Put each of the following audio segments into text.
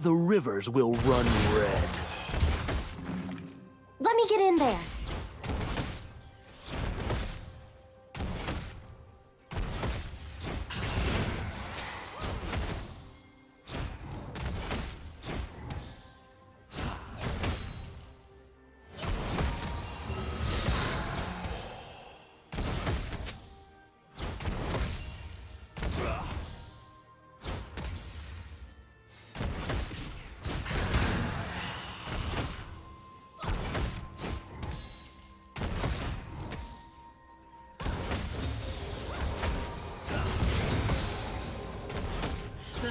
the rivers will run red. Let me get in there.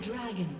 Dragon.